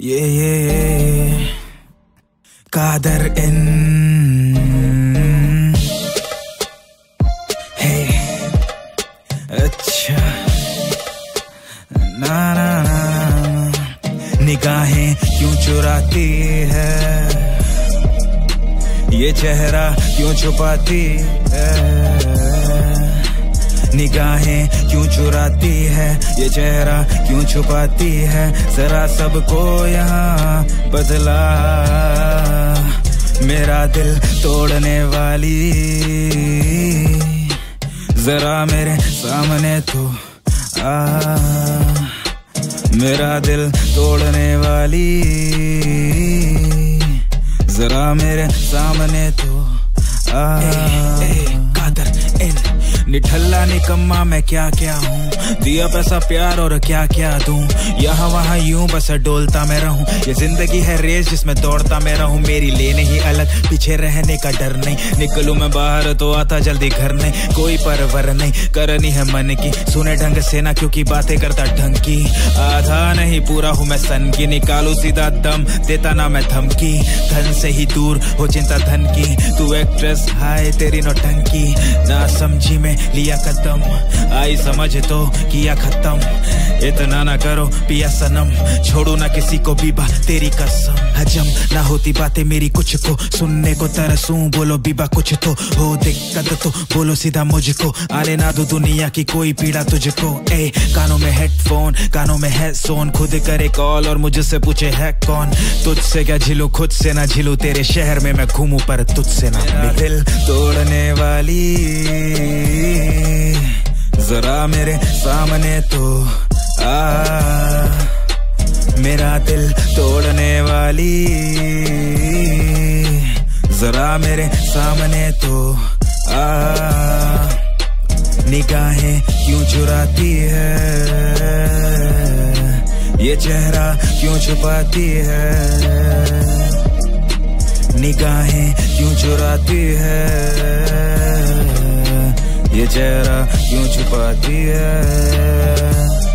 ये ये ये कादर इन हे अच्छा ना ना ना निगाहें क्यों चुराती है ये चेहरा क्यों छुपाती है निगाहें क्यों चुराती है? ये चेहरा क्यों छुपाती है? जरा सबको यहाँ बदला। मेरा दिल तोड़ने वाली। जरा मेरे सामने तो आ। मेरा दिल तोड़ने वाली। जरा मेरे सामने तो आ। निठल्ला निकम्मा, मैं क्या क्या हूँ? दिया पैसा प्यार और क्या क्या दूँ? यहाँ वहाँ यूँ बस डोलता मैं रहूँ। ये ज़िंदगी है रेस जिसमें दौड़ता मैं रहूँ। मेरी लेने ही अलग, पीछे रहने का डर नहीं। निकलू मैं बाहर तो आता जल्दी घर नहीं। कोई परवर नहीं, करनी है मन की। सुने ढंग से ना, क्योंकि बातें करता ढंग की। आधा नहीं, पूरा हूँ मैं सन की। निकालू सीधा दम, देता ना मैं धमकी। धन से ही दूर हो चिंता धन की। तू एक्ट्रेस हाय, तेरी नौटंकी। ना समझी में लिया कदम आई समझ तो किया खत्म। इतना ना करो पिया सनम। छोड़ो ना किसी को बीबा तेरी कसम। हजम ना होती बातें मेरी कुछ को। सुनने को तरसू बोलो बीबा कुछ तो। हो दिक्कत तो बोलो सीधा मुझको। आने ना दो दुनिया की कोई पीड़ा तुझको। ए कानों में हेडफोन कानों में है सोन खुद करे कॉल और मुझसे पूछे है कौन? तुझसे क्या झिलू खुद से ना झिलू। तेरे शहर में मैं घूमू पर तुझसे ना दिल तोड़ने वाली। जरा मेरे सामने तो आ। मेरा दिल तोड़ने वाली। जरा मेरे सामने तो आ। निगाहें क्यों चुराती है? ये चेहरा क्यों छुपाती है? निगाहें क्यों चुराती है? ये चेहरा क्यों छुपाती है।